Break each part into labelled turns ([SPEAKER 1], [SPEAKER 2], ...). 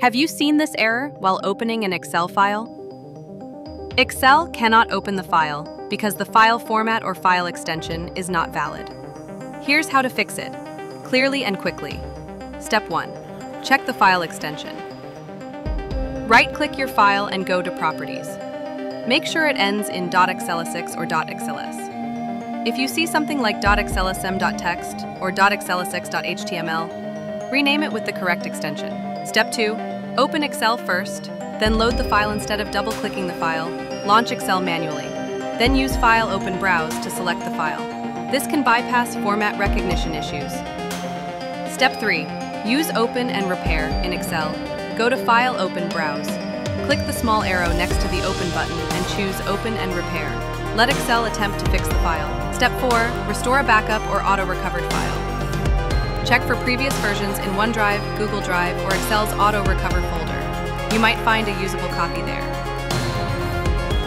[SPEAKER 1] Have you seen this error while opening an Excel file? Excel cannot open the file because the file format or file extension is not valid. Here's how to fix it, clearly and quickly. Step 1. Check the file extension. Right-click your file and go to Properties. Make sure it ends in .xlsx or .xls. If you see something like .xlsm.txt or .xlsx.html, rename it with the correct extension. Step 2. Open Excel first, then load the file instead of double-clicking the file. Launch Excel manually. Then use File Open Browse to select the file. This can bypass format recognition issues. Step 3. Use Open and Repair in Excel. Go to File Open Browse. Click the small arrow next to the Open button and choose Open and Repair. Let Excel attempt to fix the file. Step 4. Restore a backup or auto-recovered file. Check for previous versions in OneDrive, Google Drive, or Excel's auto-recover folder. You might find a usable copy there.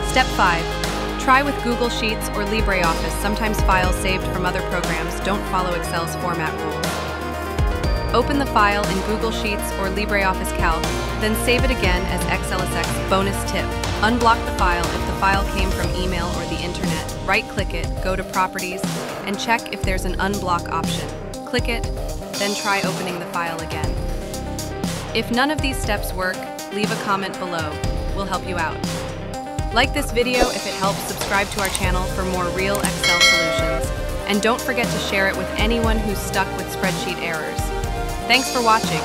[SPEAKER 1] Step 5. Try with Google Sheets or LibreOffice. Sometimes files saved from other programs don't follow Excel's format rules. Open the file in Google Sheets or LibreOffice Calc, then save it again as XLSX bonus tip. Unblock the file if the file came from email or the internet. Right-click it, go to Properties, and check if there's an unblock option. Click it, then try opening the file again. If none of these steps work, leave a comment below. We'll help you out. Like this video if it helps, subscribe to our channel for more real Excel solutions. And don't forget to share it with anyone who's stuck with spreadsheet errors. Thanks for watching.